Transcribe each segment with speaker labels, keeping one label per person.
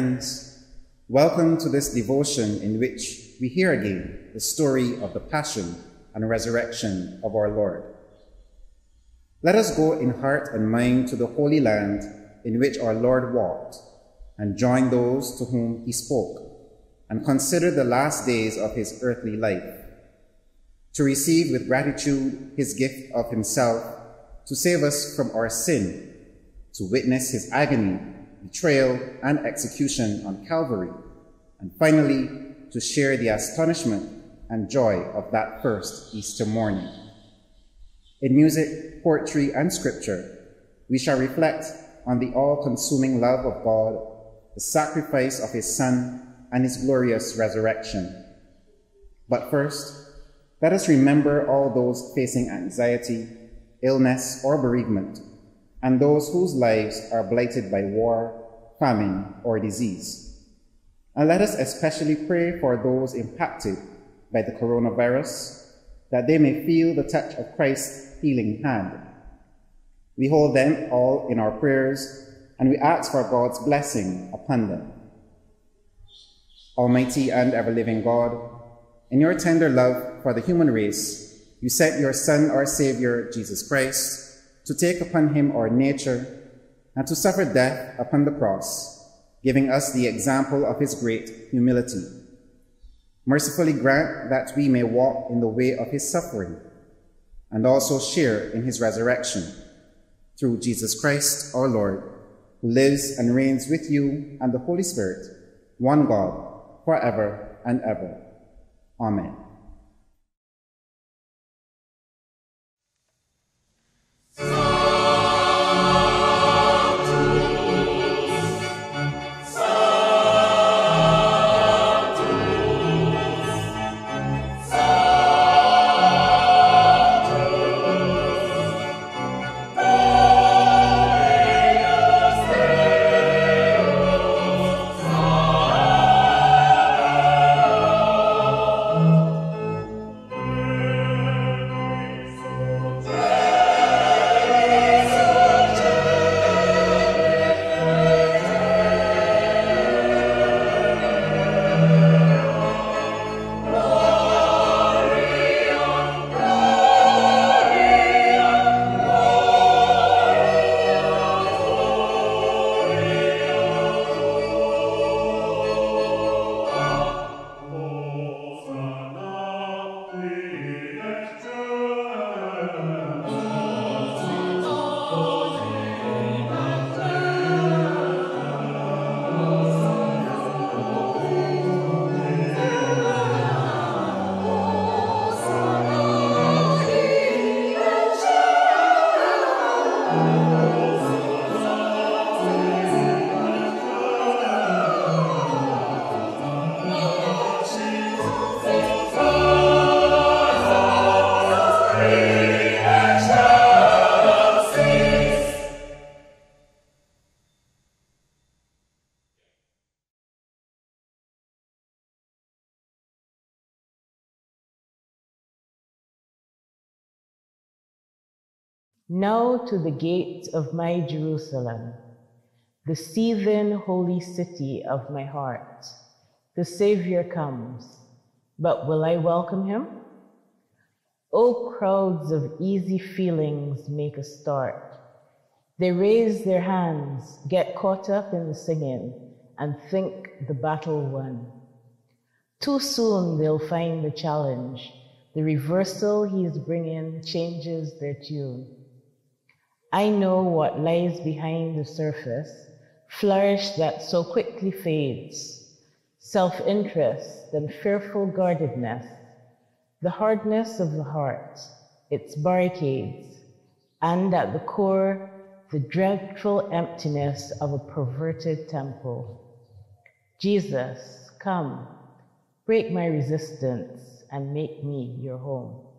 Speaker 1: friends, welcome to this devotion in which we hear again the story of the passion and resurrection of our Lord. Let us go in heart and mind to the Holy Land in which our Lord walked and join those to whom he spoke and consider the last days of his earthly life to receive with gratitude his gift of himself to save us from our sin, to witness his agony, betrayal, and execution on Calvary, and finally, to share the astonishment and joy of that first Easter morning. In music, poetry, and scripture, we shall reflect on the all-consuming love of God, the sacrifice of his Son, and his glorious resurrection. But first, let us remember all those facing anxiety, illness, or bereavement, and those whose lives are blighted by war, famine, or disease. And let us especially pray for those impacted by the coronavirus, that they may feel the touch of Christ's healing hand. We hold them all in our prayers, and we ask for God's blessing upon them. Almighty and ever-living God, in your tender love for the human race, you sent your Son, our Savior, Jesus Christ, to take upon him our nature and to suffer death upon the cross, giving us the example of his great humility. Mercifully grant that we may walk in the way of his suffering and also share in his resurrection through Jesus Christ our Lord, who lives and reigns with you and the Holy Spirit, one God, forever and ever. Amen.
Speaker 2: To the gate of my Jerusalem, the seething holy city of my heart, the Savior comes. But will I welcome him? Oh, crowds of easy feelings make a start. They raise their hands, get caught up in the singing, and think the battle won. Too soon they'll find the challenge. The reversal he is bringing changes their tune. I know what lies behind the surface, flourish that so quickly fades, self-interest and fearful guardedness, the hardness of the heart, its barricades, and at the core, the dreadful emptiness of a perverted temple. Jesus, come, break my resistance and make me your home.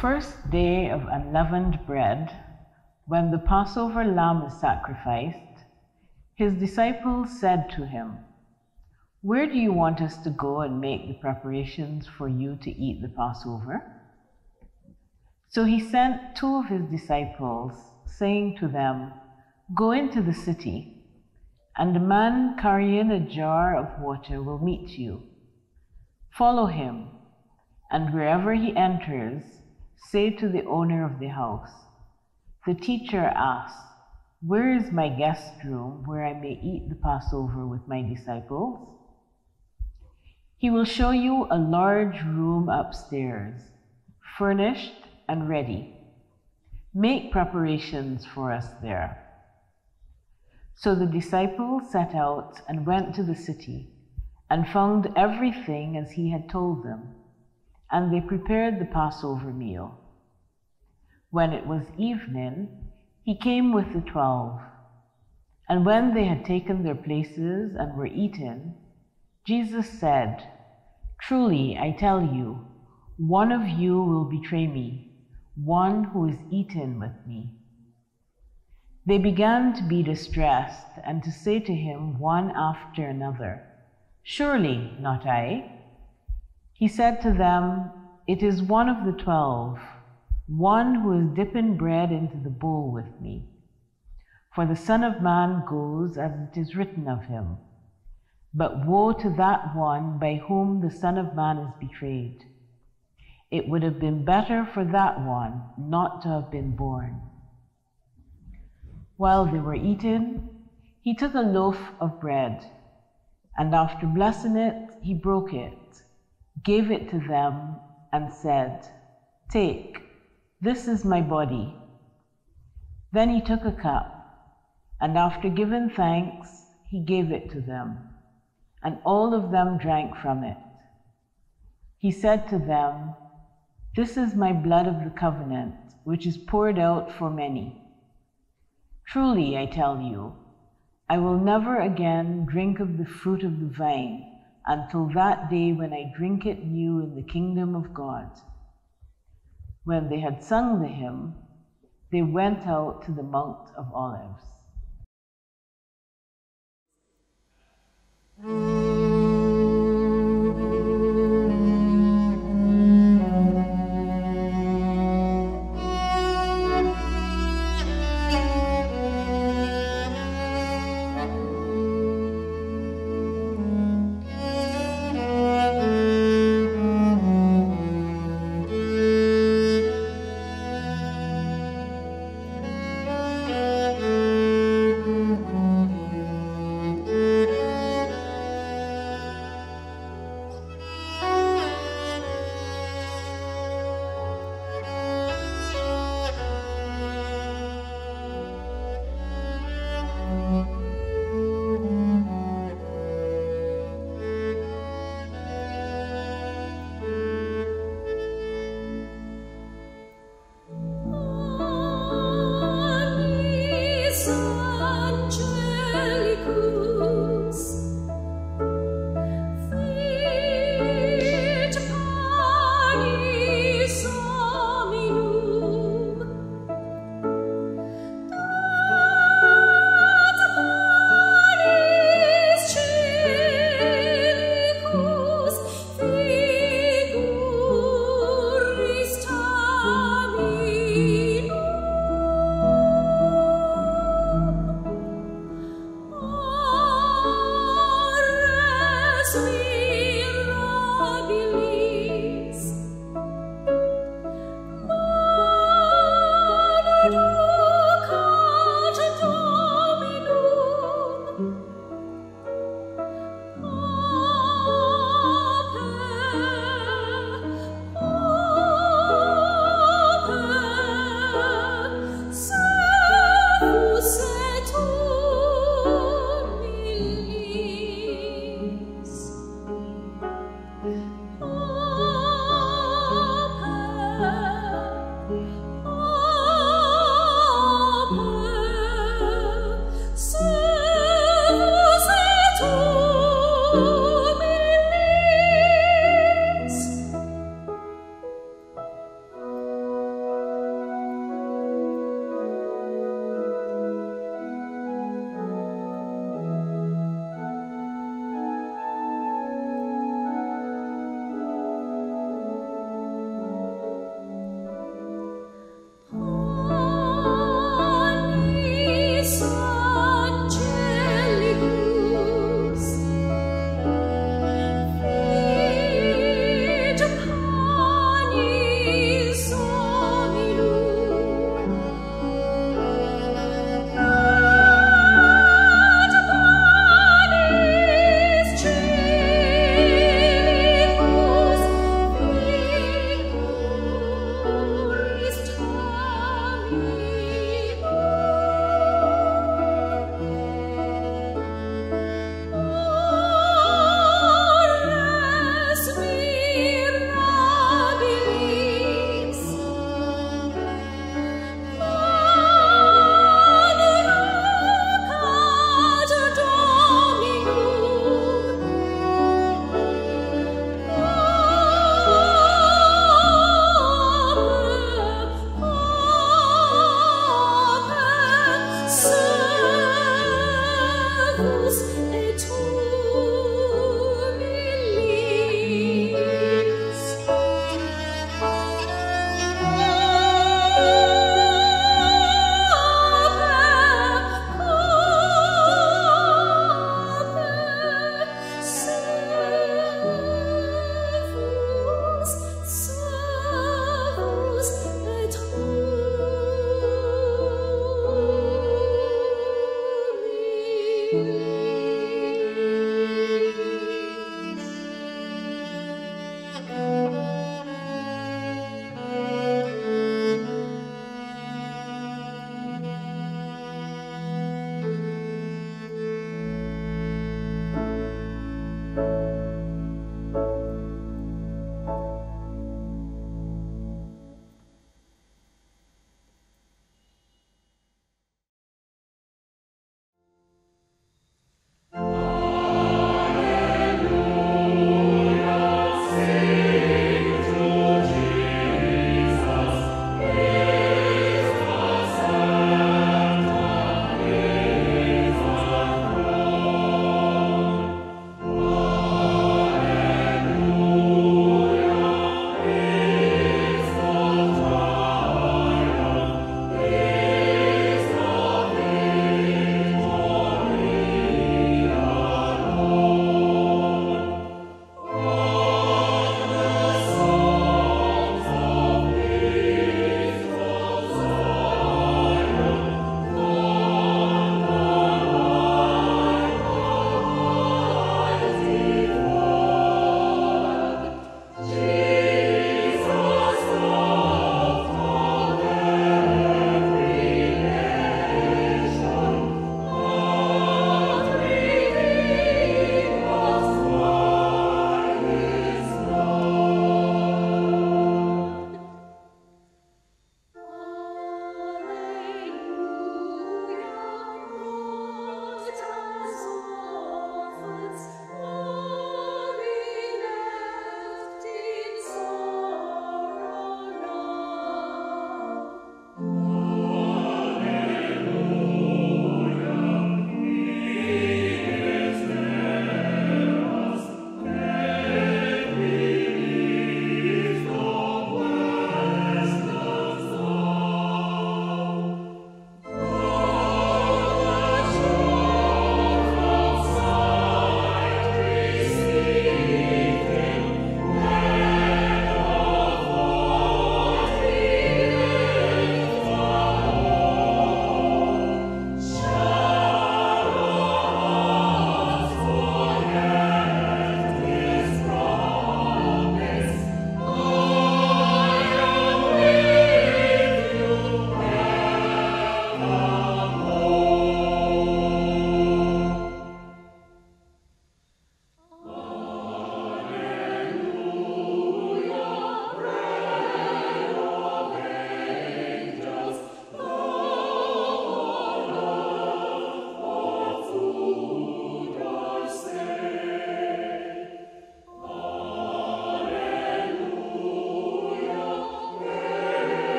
Speaker 2: First day of unleavened bread, when the Passover lamb is sacrificed, his disciples said to him, Where do you want us to go and make the preparations for you to eat the Passover? So he sent two of his disciples, saying to them, Go into the city, and a man carrying a jar of water will meet you. Follow him, and wherever he enters, say to the owner of the house, The teacher asks, Where is my guest room where I may eat the Passover with my disciples? He will show you a large room upstairs, furnished and ready. Make preparations for us there. So the disciples set out and went to the city and found everything as he had told them, and they prepared the Passover meal. When it was evening, he came with the twelve. And when they had taken their places and were eaten, Jesus said, Truly, I tell you, one of you will betray me one who is eaten with me. They began to be distressed and to say to him one after another, Surely not I. He said to them, It is one of the twelve, one who is dipping bread into the bowl with me. For the Son of Man goes as it is written of him. But woe to that one by whom the Son of Man is betrayed. It would have been better for that one not to have been born. While they were eating, he took a loaf of bread, and after blessing it, he broke it, gave it to them, and said, Take, this is my body. Then he took a cup, and after giving thanks, he gave it to them, and all of them drank from it. He said to them, this is my blood of the covenant, which is poured out for many. Truly, I tell you, I will never again drink of the fruit of the vine until that day when I drink it new in the kingdom of God. When they had sung the hymn, they went out to the Mount of Olives.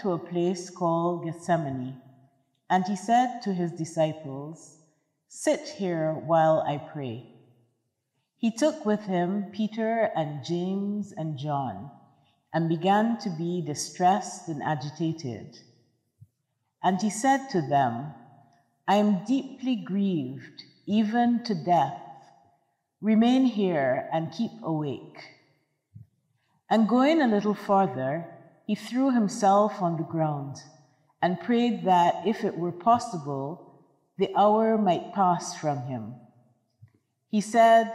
Speaker 2: To a place called Gethsemane, and he said to his disciples, Sit here while I pray. He took with him Peter and James and John, and began to be distressed and agitated. And he said to them, I am deeply grieved, even to death. Remain here and keep awake. And going a little farther, he threw himself on the ground and prayed that, if it were possible, the hour might pass from him. He said,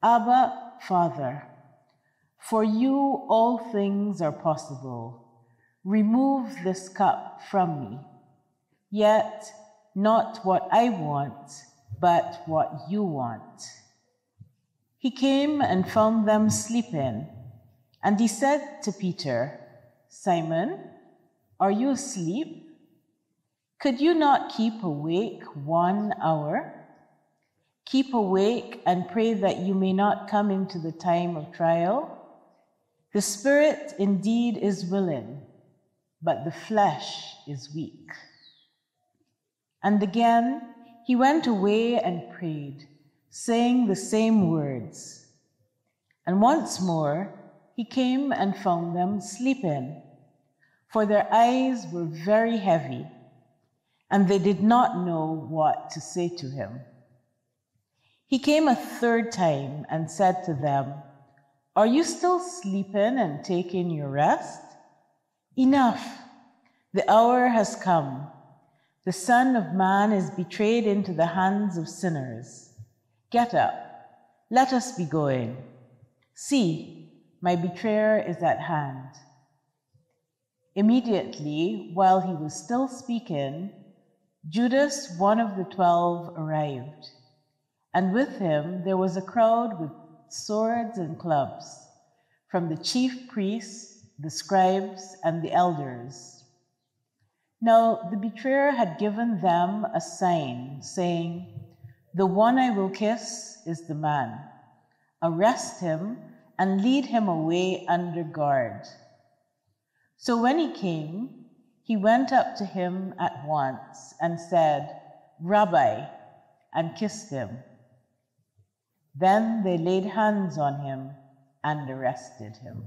Speaker 2: Abba, Father, for you all things are possible. Remove this cup from me. Yet, not what I want, but what you want. He came and found them sleeping and he said to Peter, Simon, are you asleep? Could you not keep awake one hour? Keep awake and pray that you may not come into the time of trial. The spirit indeed is willing, but the flesh is weak. And again he went away and prayed, saying the same words. And once more he came and found them sleeping, for their eyes were very heavy, and they did not know what to say to him. He came a third time and said to them, Are you still sleeping and taking your rest? Enough! The hour has come. The Son of Man is betrayed into the hands of sinners. Get up, let us be going. See, my betrayer is at hand. Immediately, while he was still speaking, Judas, one of the twelve, arrived, and with him there was a crowd with swords and clubs from the chief priests, the scribes, and the elders. Now the betrayer had given them a sign, saying, The one I will kiss is the man. Arrest him and lead him away under guard. So when he came, he went up to him at once and said, Rabbi, and kissed him. Then they laid hands on him and arrested him.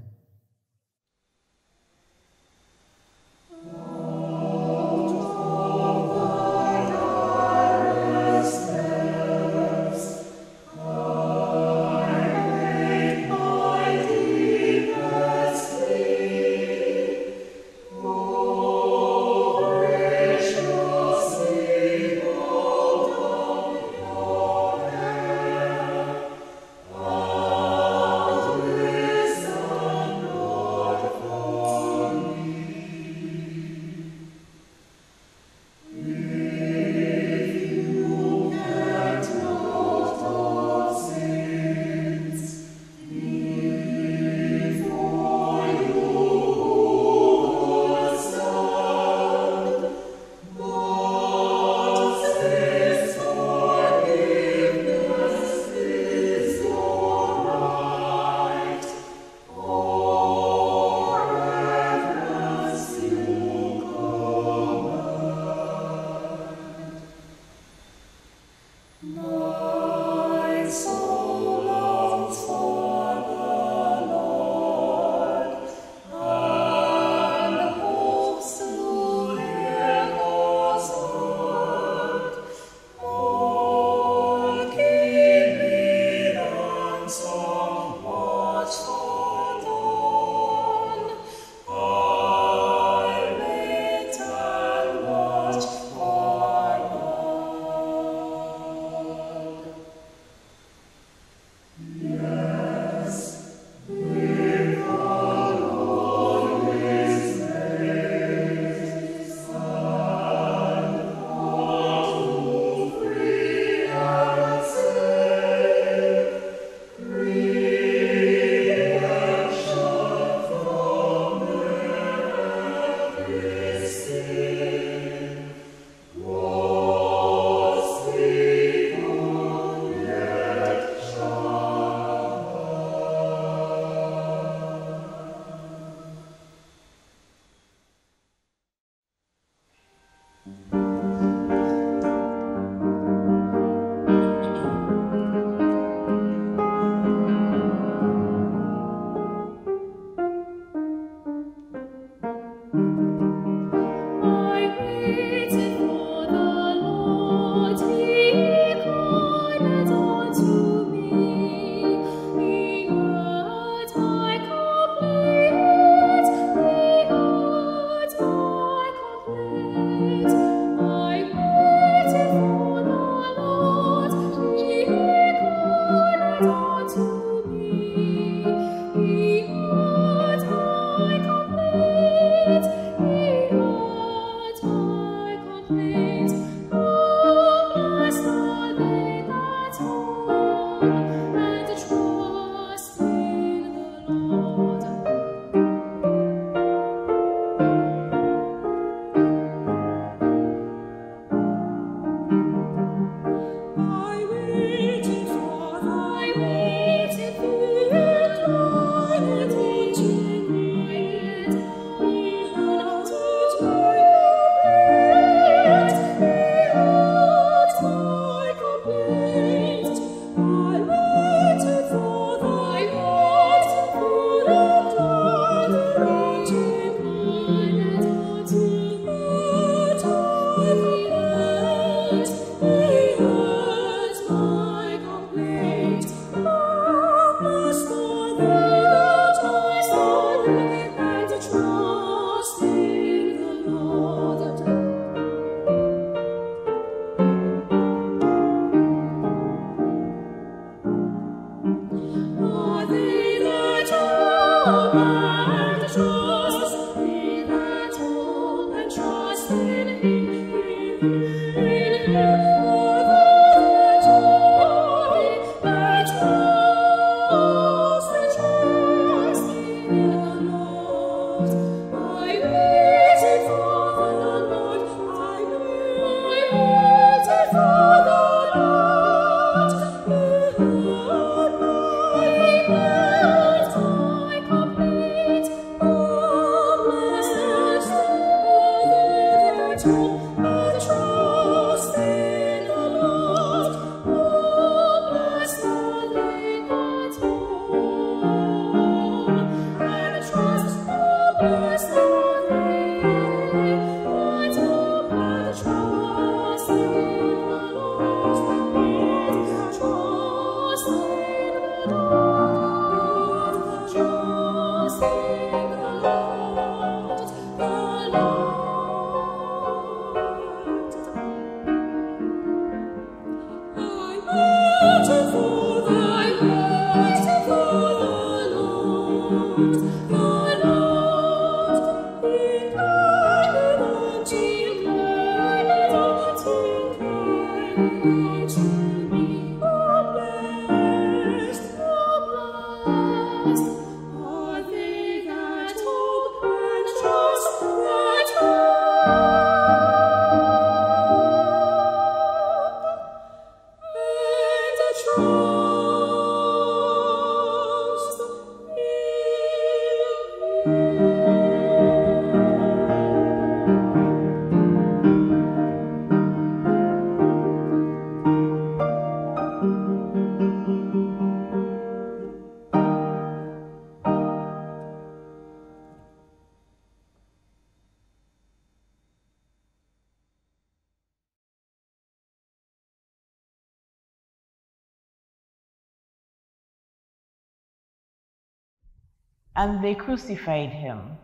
Speaker 2: And they crucified him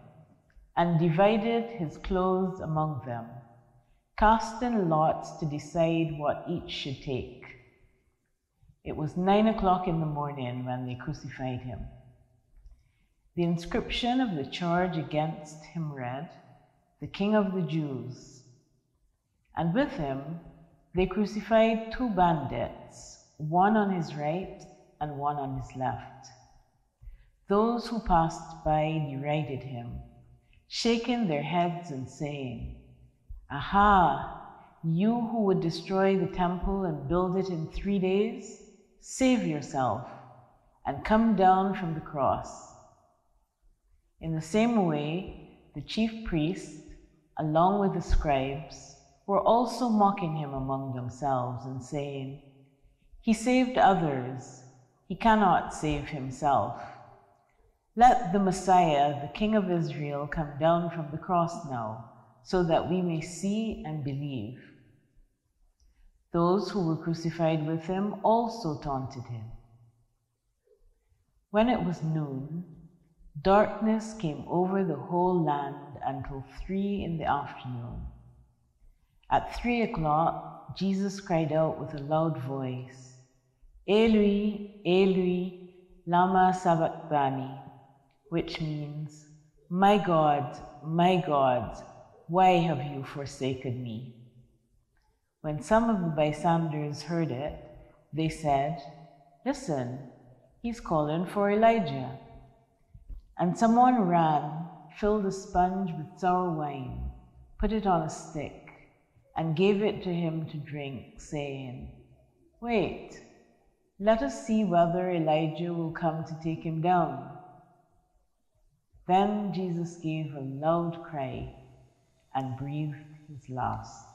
Speaker 2: and divided his clothes among them, casting lots to decide what each should take. It was nine o'clock in the morning when they crucified him. The inscription of the charge against him read, The King of the Jews. And with him they crucified two bandits, one on his right and one on his left. Those who passed by derided him, shaking their heads and saying, Aha, you who would destroy the temple and build it in three days, save yourself and come down from the cross. In the same way, the chief priests, along with the scribes, were also mocking him among themselves and saying, He saved others, he cannot save himself. Let the Messiah, the King of Israel, come down from the cross now, so that we may see and believe. Those who were crucified with him also taunted him. When it was noon, darkness came over the whole land until three in the afternoon. At three o'clock, Jesus cried out with a loud voice, Eloi, Eloi, lama sabachthani, which means, My God, my God, why have you forsaken me? When some of the bystanders heard it, they said, Listen, he's calling for Elijah. And someone ran, filled a sponge with sour wine, put it on a stick, and gave it to him to drink, saying, Wait, let us see whether Elijah will come to take him down. Then Jesus gave a loud cry and breathed his last.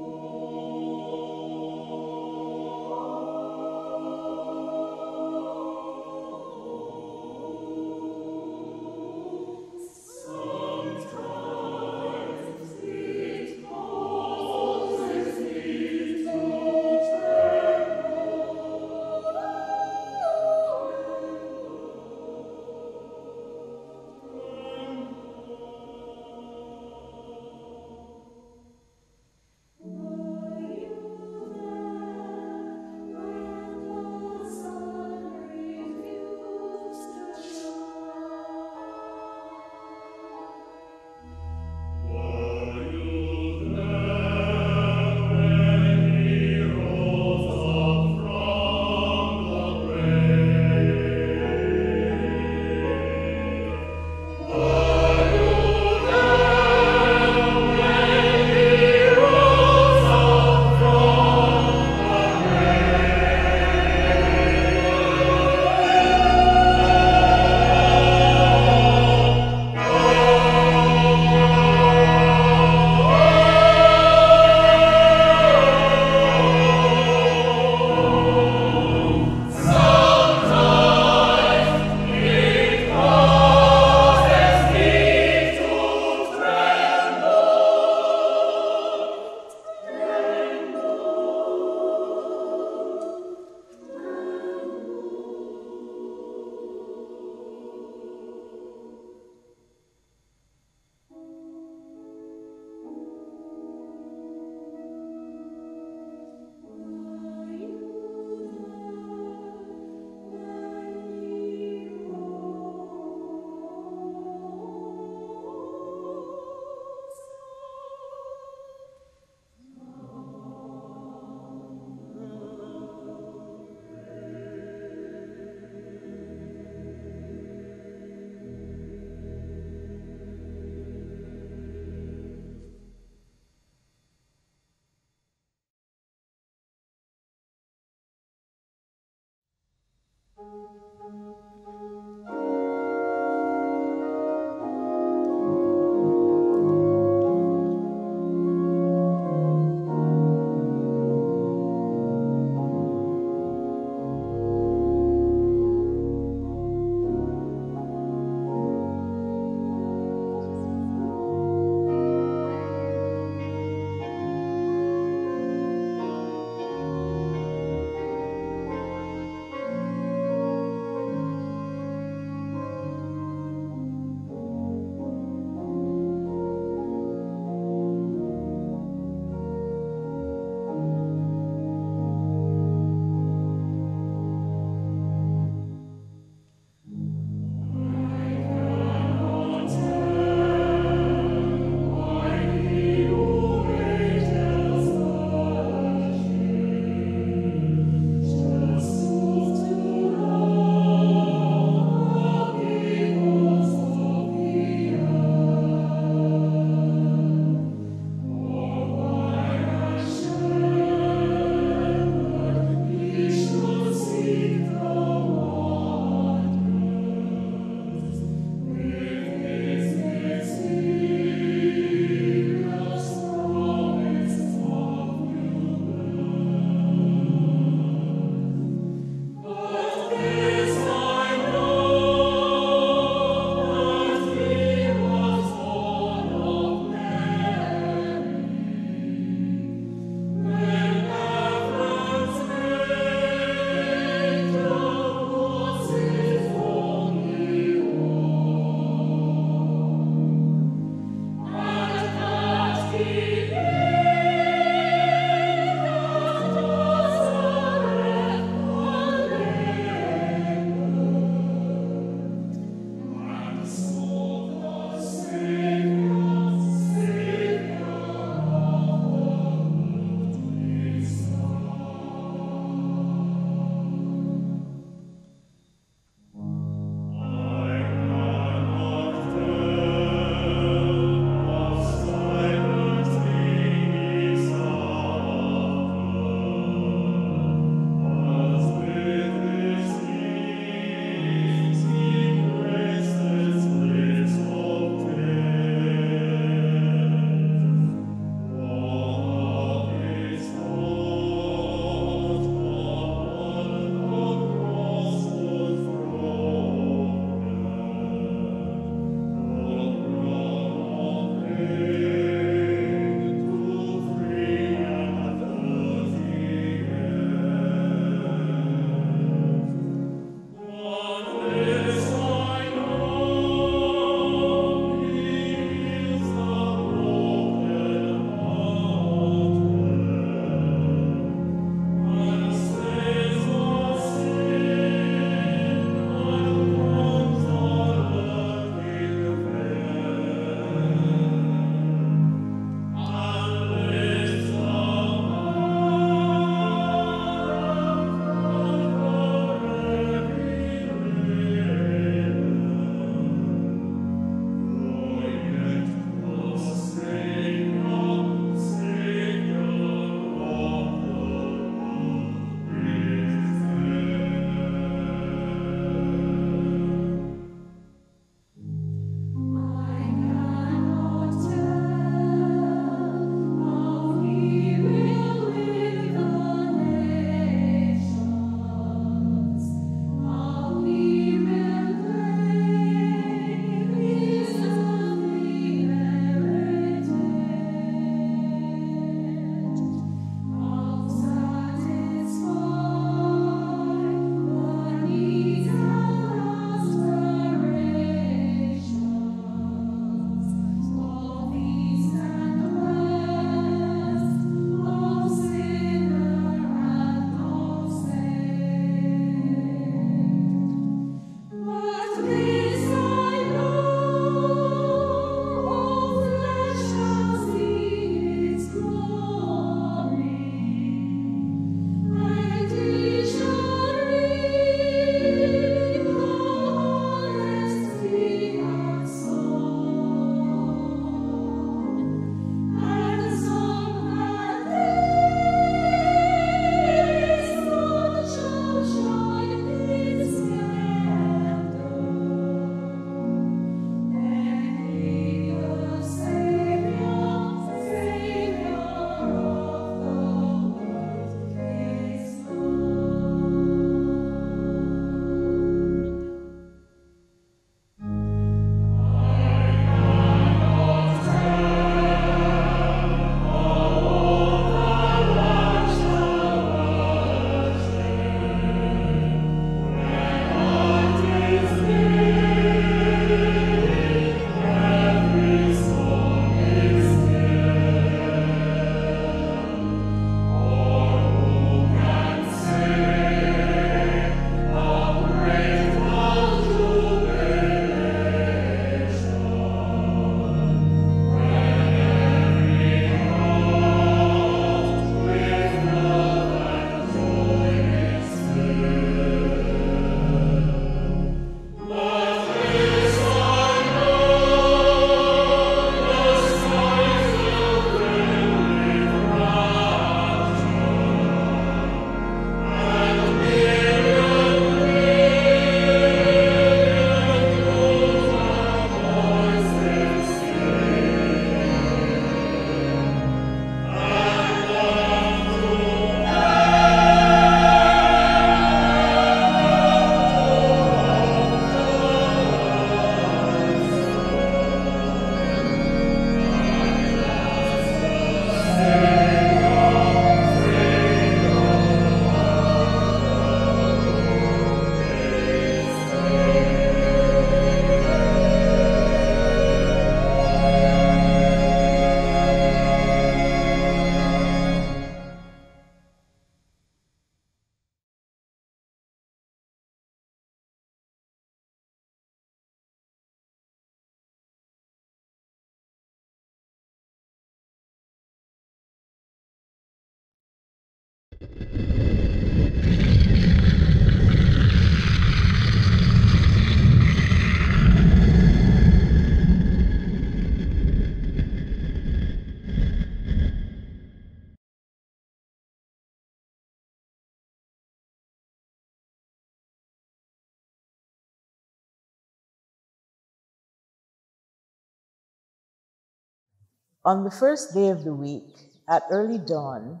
Speaker 2: On the first day of the week, at early dawn,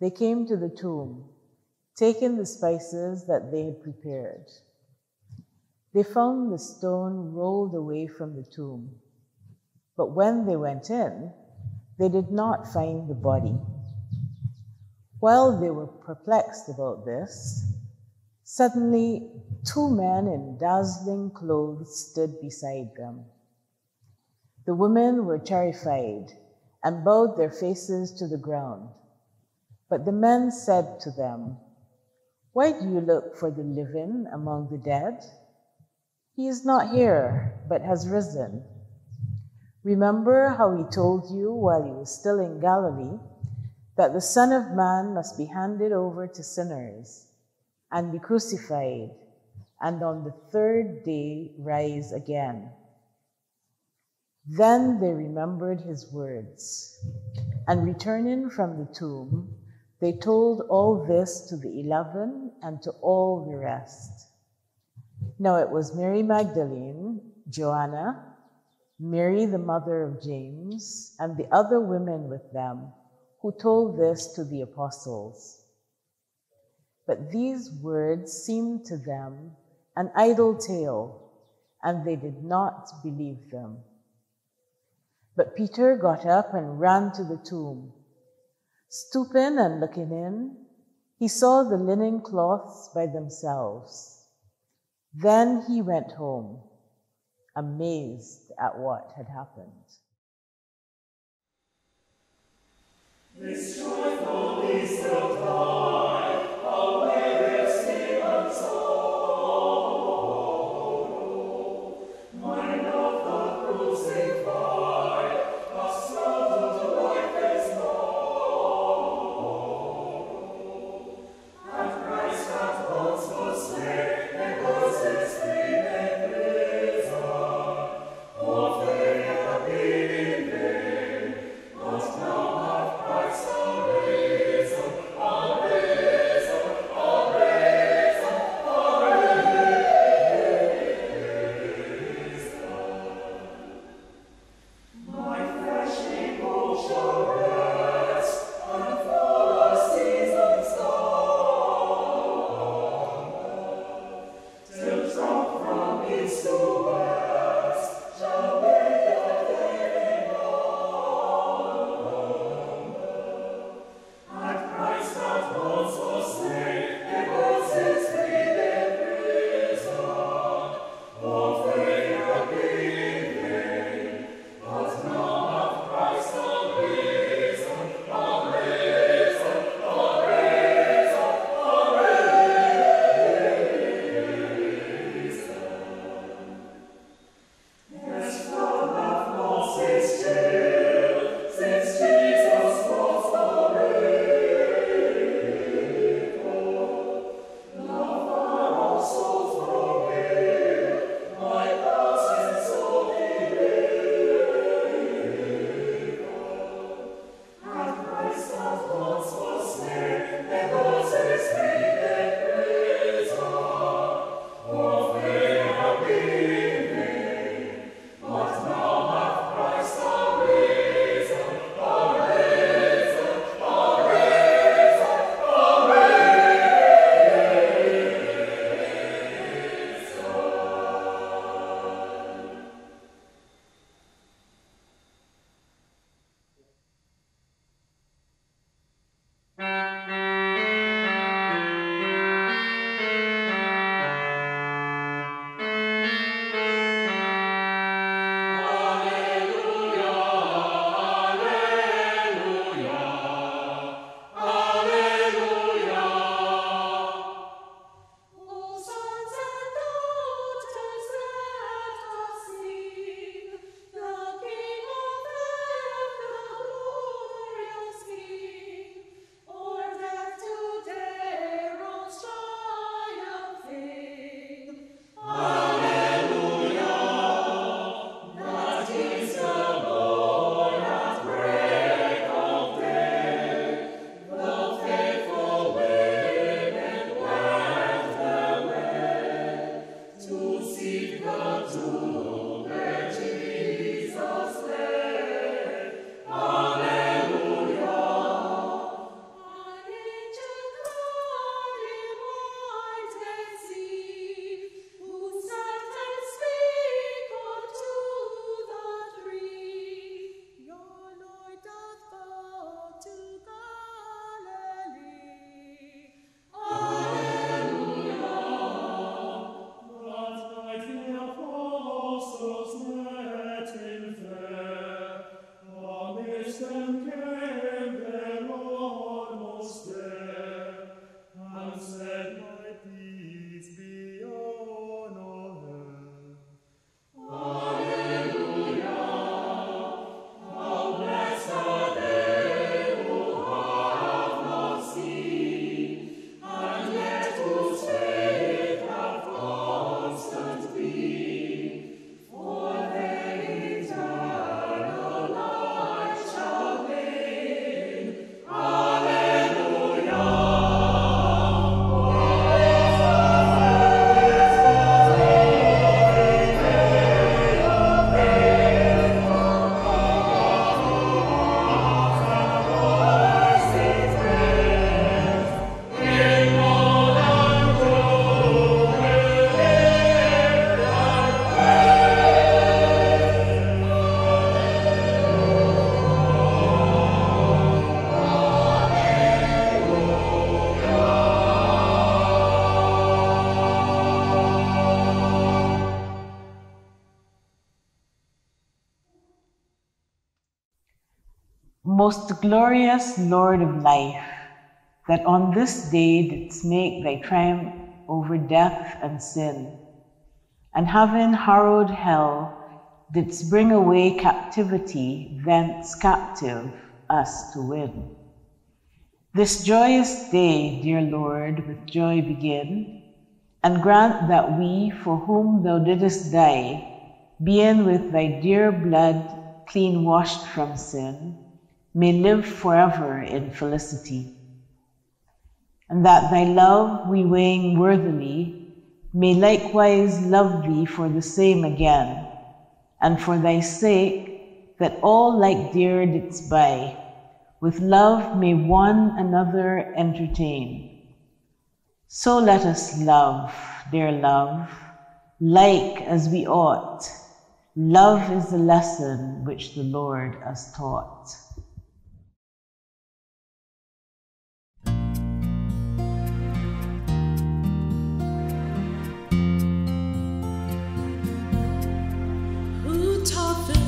Speaker 2: they came to the tomb, taking the spices that they had prepared. They found the stone rolled away from the tomb. But when they went in, they did not find the body. While they were perplexed about this, suddenly two men in dazzling clothes stood beside them. The women were terrified and bowed their faces to the ground. But the men said to them, Why do you look for the living among the dead? He is not here, but has risen. Remember how he told you while he was still in Galilee that the Son of Man must be handed over to sinners and be crucified, and on the third day rise again. Then they remembered his words, and returning from the tomb, they told all this to the eleven and to all the rest. Now it was Mary Magdalene, Joanna, Mary the mother of James, and the other women with them who told this to the apostles. But these words seemed to them an idle tale, and they did not believe them. But Peter got up and ran to the tomb. Stooping and looking in, he saw the linen cloths by themselves. Then he went home, amazed at what had happened.
Speaker 3: This joyful
Speaker 2: Most glorious Lord of life, that on this day didst make thy triumph over death and sin, and having harrowed hell, didst bring away captivity, thence captive us to win. This joyous day, dear Lord, with joy begin, and grant that we, for whom thou didst die, being with thy dear blood clean washed from sin, may live forever in felicity. And that thy love we weighing worthily may likewise love thee for the same again, and for thy sake that all like dear didst buy, with love may one another entertain. So let us love, dear love, like as we ought. Love is the lesson which the Lord has taught.
Speaker 4: And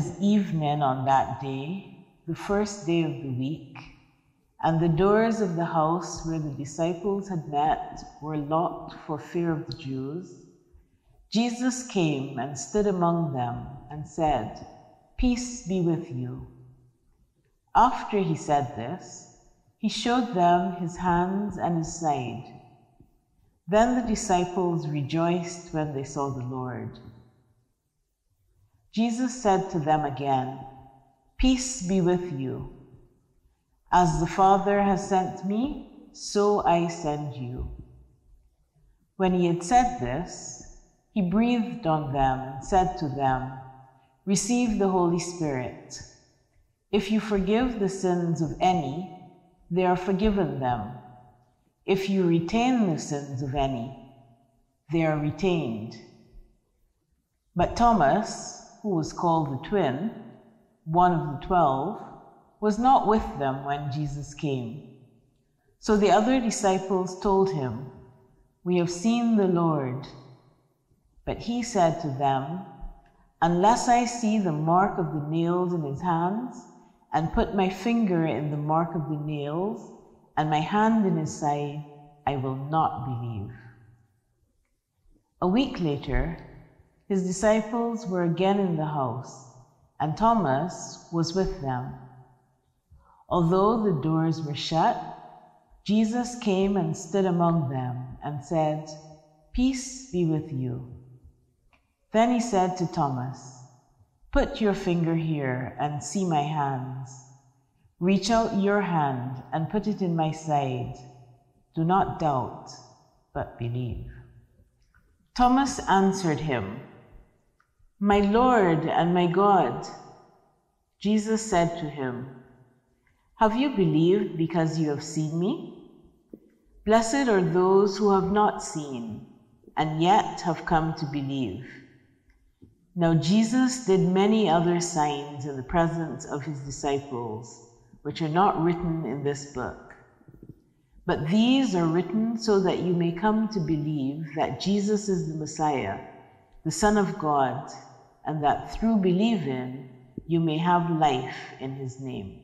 Speaker 2: was evening on that day, the first day of the week, and the doors of the house where the disciples had met were locked for fear of the Jews, Jesus came and stood among them and said, Peace be with you. After he said this, he showed them his hands and his side. Then the disciples rejoiced when they saw the Lord. Jesus said to them again, Peace be with you. As the Father has sent me, so I send you. When he had said this, he breathed on them and said to them, Receive the Holy Spirit. If you forgive the sins of any, they are forgiven them. If you retain the sins of any, they are retained. But Thomas, who was called the twin, one of the twelve, was not with them when Jesus came. So the other disciples told him, We have seen the Lord. But he said to them, Unless I see the mark of the nails in his hands, and put my finger in the mark of the nails, and my hand in his side, I will not believe. A week later, his disciples were again in the house, and Thomas was with them. Although the doors were shut, Jesus came and stood among them and said, Peace be with you. Then he said to Thomas, Put your finger here and see my hands. Reach out your hand and put it in my side. Do not doubt, but believe. Thomas answered him, my Lord and my God. Jesus said to him, Have you believed because you have seen me? Blessed are those who have not seen and yet have come to believe. Now Jesus did many other signs in the presence of his disciples, which are not written in this book. But these are written so that you may come to believe that Jesus is the Messiah, the Son of God and that through believing you may have life in his name.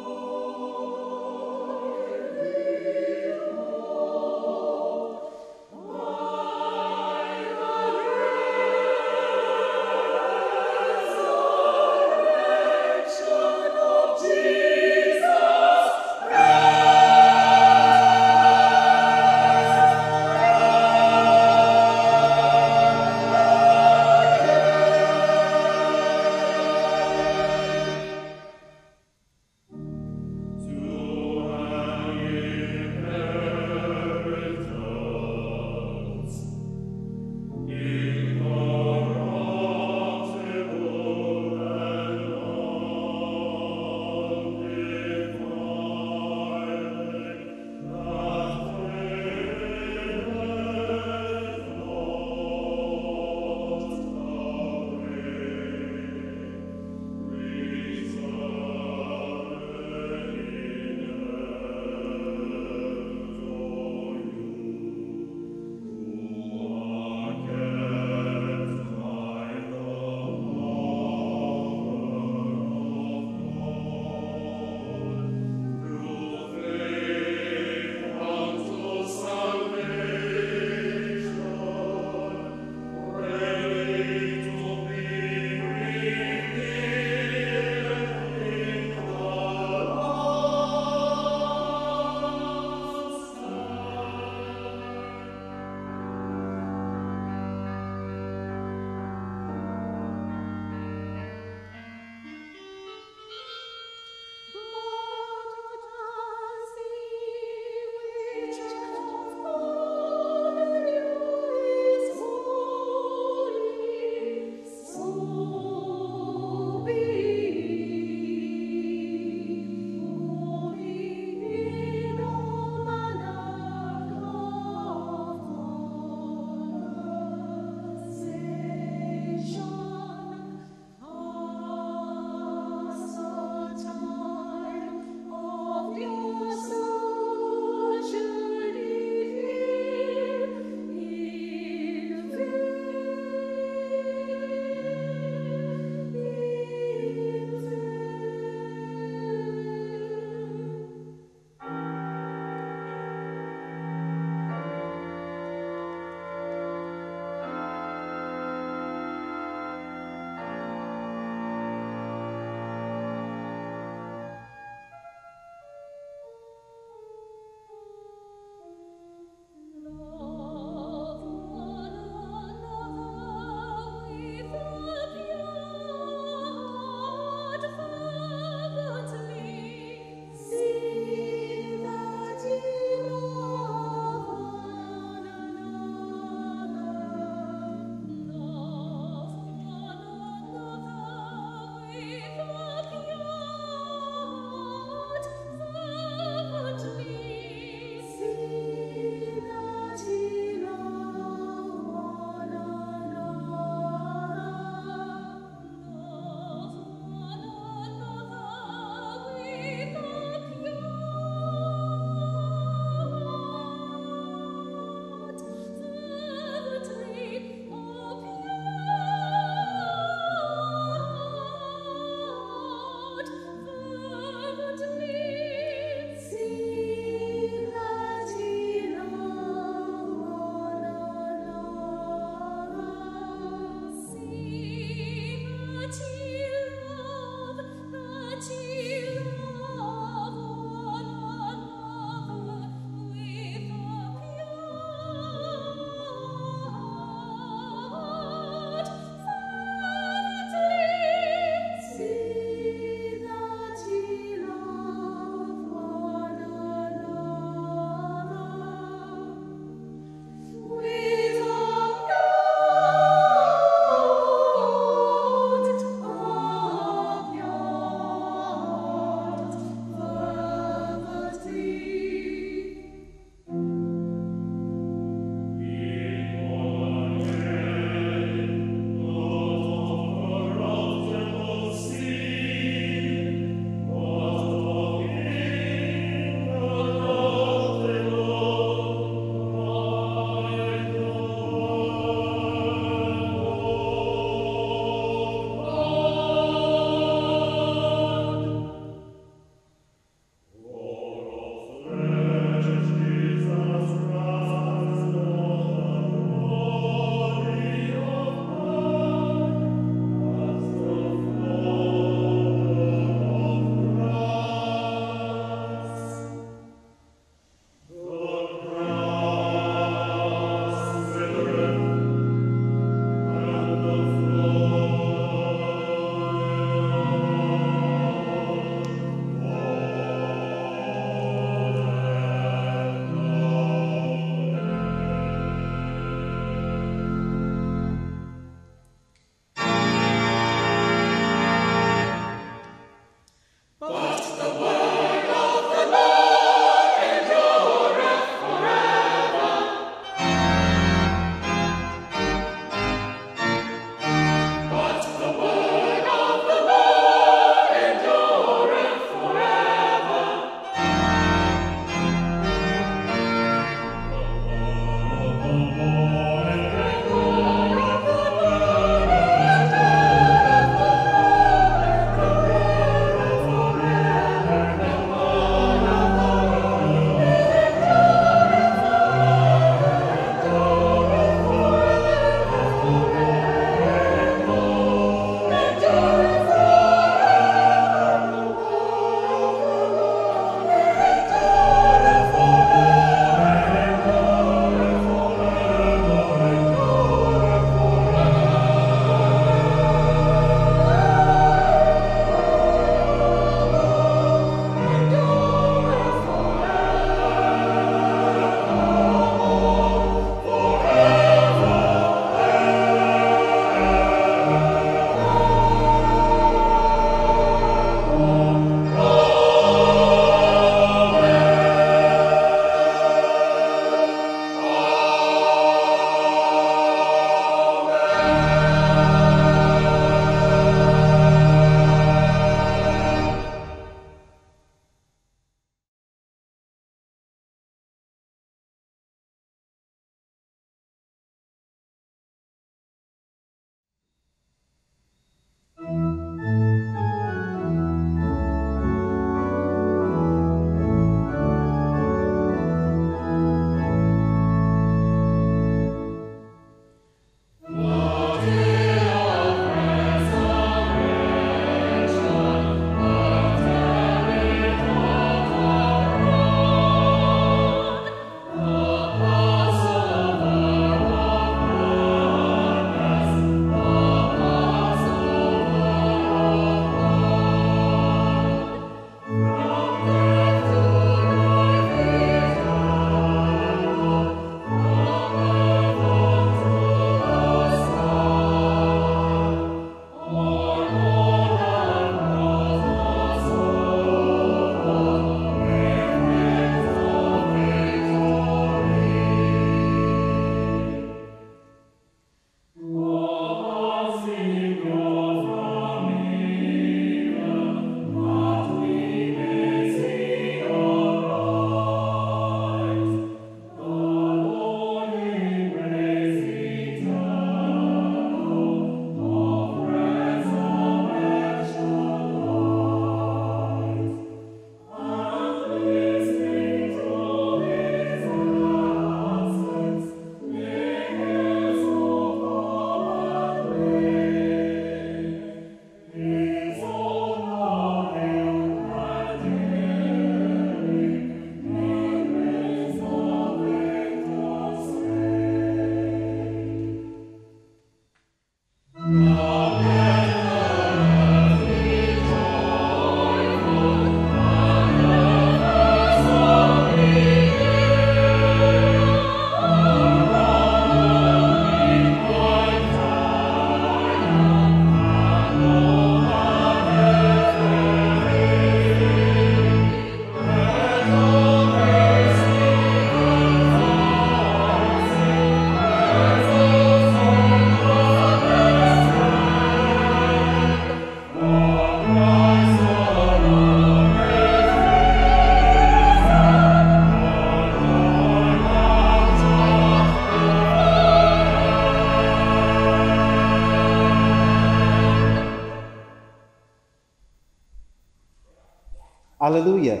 Speaker 1: Hallelujah!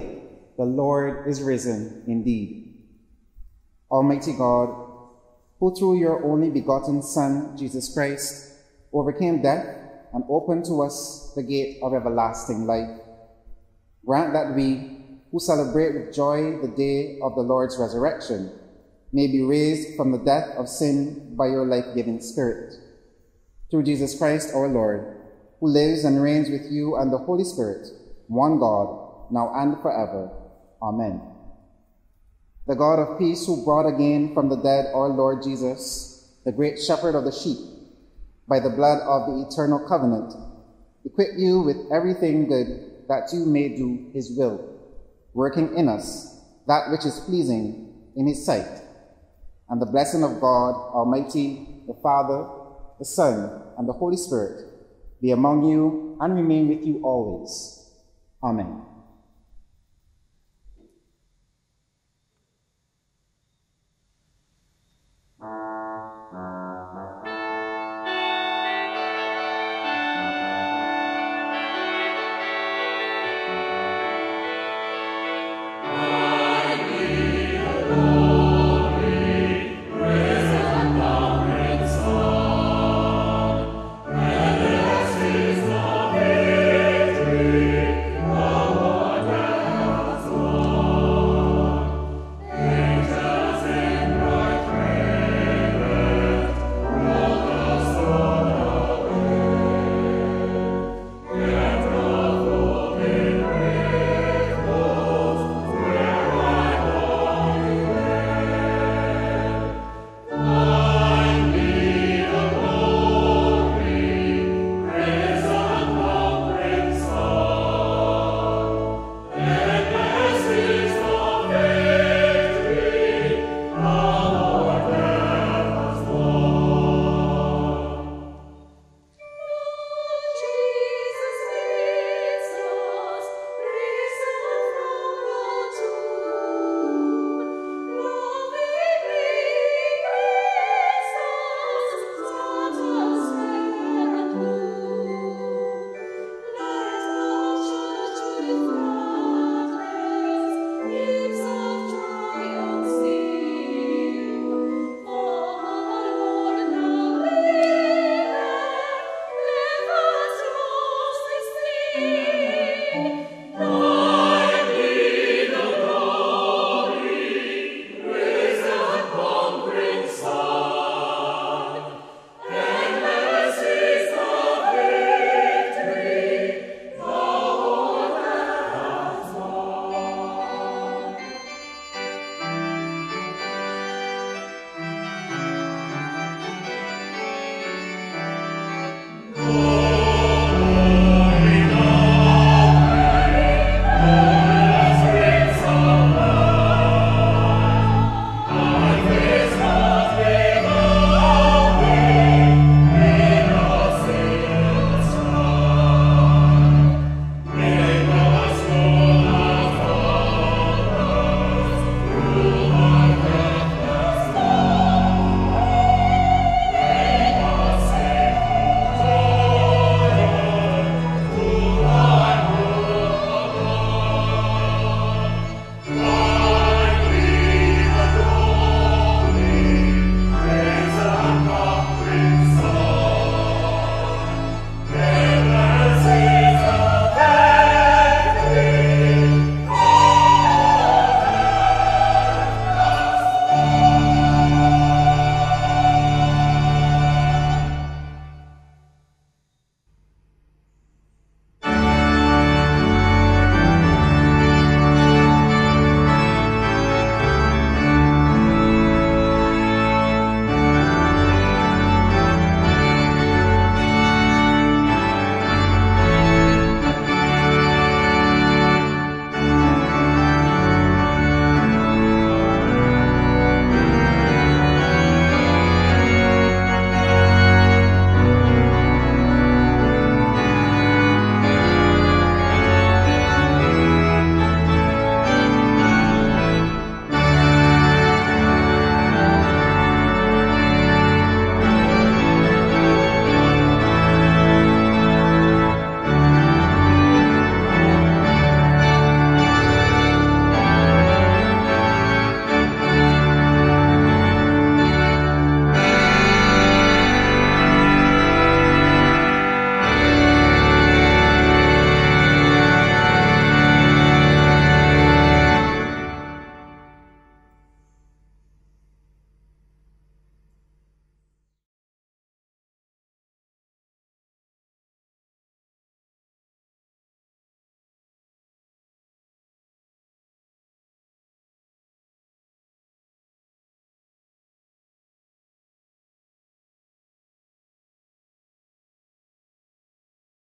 Speaker 1: The Lord is risen indeed. Almighty God, who through your only begotten Son, Jesus Christ, overcame death and opened to us the gate of everlasting life, grant that we, who celebrate with joy the day of the Lord's resurrection, may be raised from the death of sin by your life-giving Spirit. Through Jesus Christ our Lord, who lives and reigns with you and the Holy Spirit, one God, now and forever. Amen. The God of peace who brought again from the dead our Lord Jesus, the great shepherd of the sheep, by the blood of the eternal covenant, equip you with everything good that you may do his will, working in us that which is pleasing in his sight. And the blessing of God Almighty, the Father, the Son, and the Holy Spirit be among you and remain with you always. Amen.